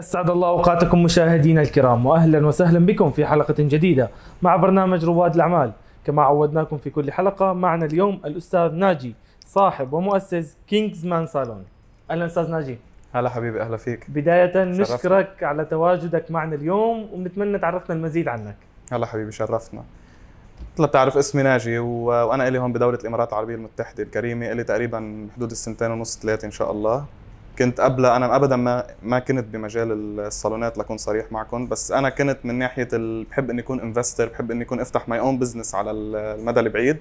أسعد الله أوقاتكم مشاهدينا الكرام وأهلا وسهلا بكم في حلقة جديدة مع برنامج رواد الأعمال. كما عودناكم في كل حلقة معنا اليوم الأستاذ ناجي صاحب ومؤسس كينجز مان صالون أهلا أستاذ ناجي. هلا حبيبي أهلا فيك. بداية شرفنا. نشكرك على تواجدك معنا اليوم ونتمنى تعرفنا المزيد عنك. هلا حبيبي شرفتنا مثل بتعرف اسمي ناجي و... وأنا إلي هون بدولة الإمارات العربية المتحدة الكريمة إلي تقريبا حدود السنتين ونص ثلاثة إن شاء الله. كنت قبلها أنا ابدا ما ما كنت بمجال الصالونات لكون صريح معكم بس أنا كنت من ناحية ال... بحب إني أكون investor بحب إني أكون أفتح my own business على المدى البعيد.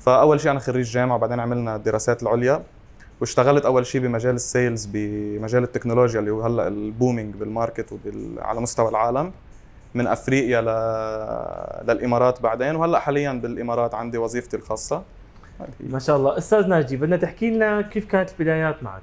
فأول شيء أنا خريج جامعة وبعدين عملنا الدراسات العليا واشتغلت أول شيء بمجال ال sales بمجال التكنولوجيا اللي هو هلأ ال booming بال market وبال... على مستوى العالم من أفريقيا ل... للإمارات بعدين وهلأ حاليا بالإمارات عندي وظيفتي الخاصة. ما شاء الله. أستاذ ناجي بدنا تحكي لنا كيف كانت البدايات معك؟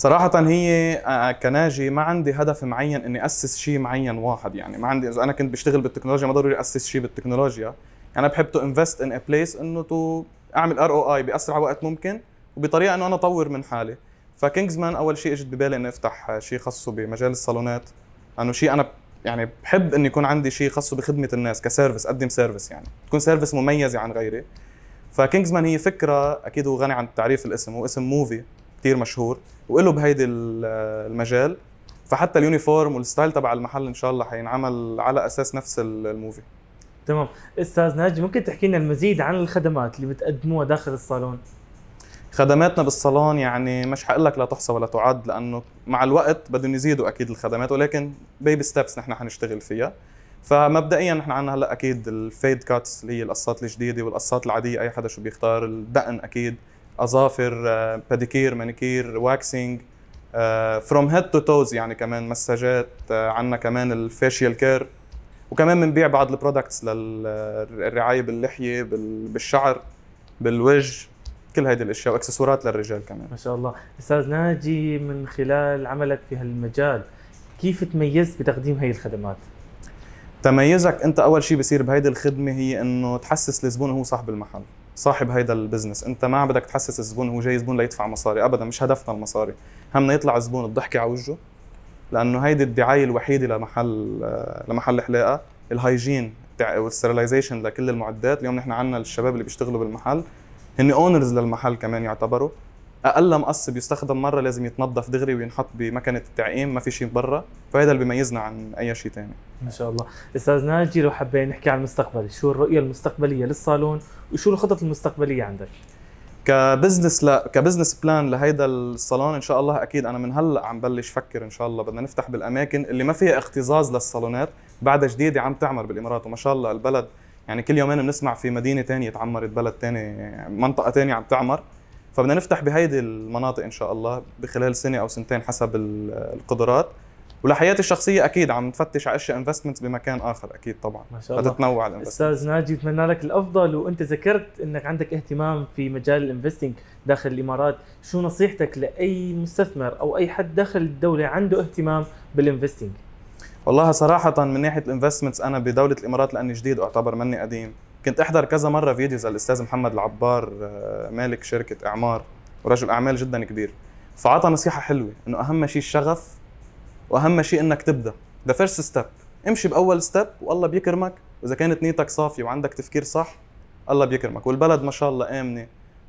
صراحة هي آه، كناجي ما عندي هدف معين إني أسس شيء معين واحد يعني. ما عندي إذا أنا كنت بشتغل بالتكنولوجيا ما ضروري أسس شيء بالتكنولوجيا. أنا بحب to invest in a place إنه to أعمل ROI بأسرع وقت ممكن وبطريقة إنه أنا أطور من حالي. فكينجزمان أول شيء إجت ببالي إني أفتح شيء خاصه بمجال الصالونات. انه شيء أنا يعني بحب انه يكون عندي شيء خاصه بخدمة الناس ك service أقدم service يعني. تكون service مميزة عن غيري. فكينجزمان هي فكرة أكيد هو غني عن تعريف الاسم هو اسم movie كثير مشهور وله بهيدي ال- المجال. فحتى ال uniform وال style تبع المحل إن شاء الله حينعمل على أساس نفس ال- ال movie. تمام. أستاذ ناجي ممكن تحكي لنا المزيد عن الخدمات اللي بتقدموها داخل الصالون؟ خدماتنا بالصالون يعني مش حقول لك لا تحصى ولا تعد لأنه مع الوقت بدهم يزيدوا أكيد الخدمات ولكن baby steps نحن حنشتغل فيها. فمبدئيا نحن عندنا هلأ أكيد ال fade cuts اللي هي القصات الجديدة والقصات العادية أي حدا شو بيختار الدقن أكيد. أظافر آه، باديكير مانيكير waxing from head to toes يعني كمان مساجات عندنا كمان ال facial care وكمان بنبيع بعض ال products للرعايه باللحية بال- بالشعر بالوجه كل هيدي الأشياء وإكسسوارات للرجال كمان. ما شاء الله. أستاذ ناجي من خلال عملك في هالمجال كيف تميزت بتقديم هي الخدمات؟ تميزك أنت أول شيء بصير بهيدي الخدمة هي إنه تحسس الزبون هو صاحب المحل. صاحب هيدا البزنس. انت ما بدك تحسس الزبون هو جاي زبون ليدفع مصاري. ابدا مش هدفنا المصاري. همنا يطلع الزبون الضحكة على وجهه لأنه هيدي الدعاية الوحيدة لمحل لمحل حلاقه ال hygiene وال sterilization لكل المعدات. اليوم نحن عندنا الشباب اللي بيشتغلوا بالمحل هن owners للمحل كمان يعتبروا. أقل مقص بيستخدم مرة لازم يتنظف دغري وينحط بمكنة التعقيم ما في شيء برا فهذا اللي بيميزنا عن أي شيء ثاني ما شاء الله. أستاذ ناجي لو حبينا نحكي عن المستقبل شو الرؤية المستقبلية للصالون وشو الخطط المستقبلية عندك؟ ك business لا ك business plan لهيدا الصالون إن شاء الله أكيد أنا من هلأ عم بلش فكر إن شاء الله بدنا نفتح بالأماكن اللي ما فيها اكتظاظ للصالونات بعدها جديده عم تعمر بالإمارات. وما شاء الله البلد يعني كل يومين بنسمع في مدينة تانية تعمرت بلد تاني منطقة تانية عم تعمر. فبدنا نفتح بهيدي المناطق إن شاء الله بخلال سنة أو سنتين حسب ال- القدرات. ولحياتي الشخصية أكيد عم نفتش على أشياء investment بمكان آخر أكيد طبعا. ما شاء الله. فتتنوع الانفستمنت أستاذ ناجي بتمنى لك الأفضل. وأنت ذكرت إنك عندك اهتمام في مجال ال investing داخل الإمارات. شو نصيحتك لأي مستثمر أو أي حد داخل الدولة عنده اهتمام بال investing والله صراحة من ناحية ال investments أنا بدولة الإمارات لأني جديد وأعتبر مني قديم. كنت أحضر كذا مرة videos للأستاذ محمد العبار آه، مالك شركة إعمار ورجل أعمال جدا كبير. فعطى نصيحة حلوة إنه أهم شيء الشغف وأهم شيء إنك تبدأ. the first step امشي بأول step والله بيكرمك. وإذا كانت نيتك صافية وعندك تفكير صح الله بيكرمك. والبلد ما شاء الله آمنة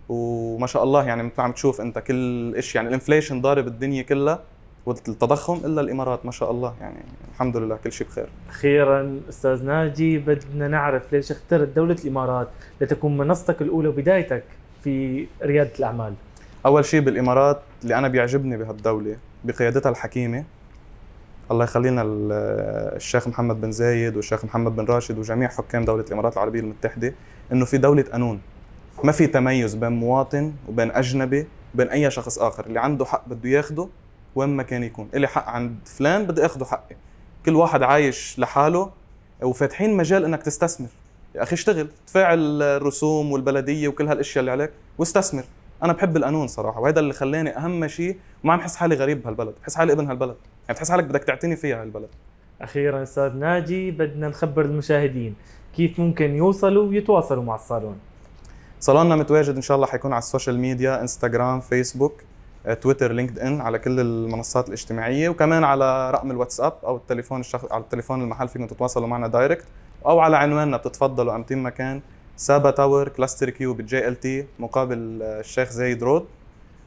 وما شاء الله يعني مثل عم تشوف أنت كل إشي يعني ال inflation ضارب الدنيا كلها. والتضخم إلا الإمارات ما شاء الله. يعني الحمد لله كل شيء بخير. أخيرا أستاذ ناجي بدنا نعرف ليش اخترت دولة الإمارات لتكون منصتك الأولى وبدايتك في ريادة الأعمال. أول شيء بالإمارات اللي أنا بيعجبني بهالدولة بقيادتها الحكيمة. الله يخلينا ال- الشيخ محمد بن زايد والشيخ محمد بن راشد وجميع حكام دولة الإمارات العربية المتحدة إنه في دولة قانون. ما في تميز بين مواطن وبين أجنبي وبين أي شخص آخر. اللي عنده حق بده ياخده وين ما كان يكون. إلي حق عند فلان بدي آخده حقي. كل واحد عايش لحاله وفاتحين مجال إنك تستثمر. يا أخي اشتغل ادفع الرسوم والبلدية وكل هالأشياء اللي عليك واستثمر. أنا بحب القانون صراحة وهذا اللي خلاني أهم شيء وما عم بحس حالي غريب بهالبلد. بحس حالي ابن هالبلد. يعني بتحس حالك بدك تعتني فيها هالبلد أخيرا أستاذ ناجي بدنا نخبر المشاهدين كيف ممكن يوصلوا ويتواصلوا مع الصالون. صالوننا متواجد إن شاء الله حيكون على ال social media إنستغرام فيسبوك. تويتر LinkedIn على كل المنصات الاجتماعية وكمان على رقم الواتساب أو التليفون الشخص على التليفون المحل فيكم تتواصلوا معنا direct أو على عنواننا بتتفضلوا امتين مكان Saba Tower Cluster Q بال JLT مقابل آه، الشيخ زايد Road.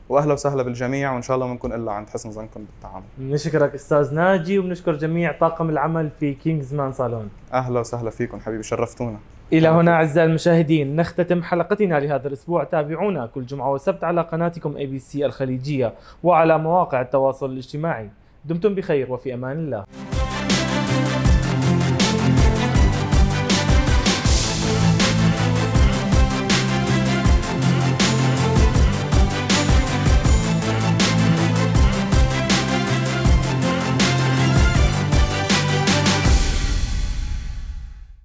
وأهلا وسهلا بالجميع وإن شاء الله ما نكون إلا عند حسن ظنكم بالتعامل نشكرك أستاذ ناجي وبنشكر جميع طاقم العمل في Kingsman صالون أهلا وسهلا فيكم حبيبي شرفتونا. إلى هنا أعزائي المشاهدين نختتم حلقتنا لهذا الأسبوع. تابعونا كل جمعة وسبت على قناتكم ABC الخليجية وعلى مواقع التواصل الاجتماعي. دمتم بخير وفي أمان الله.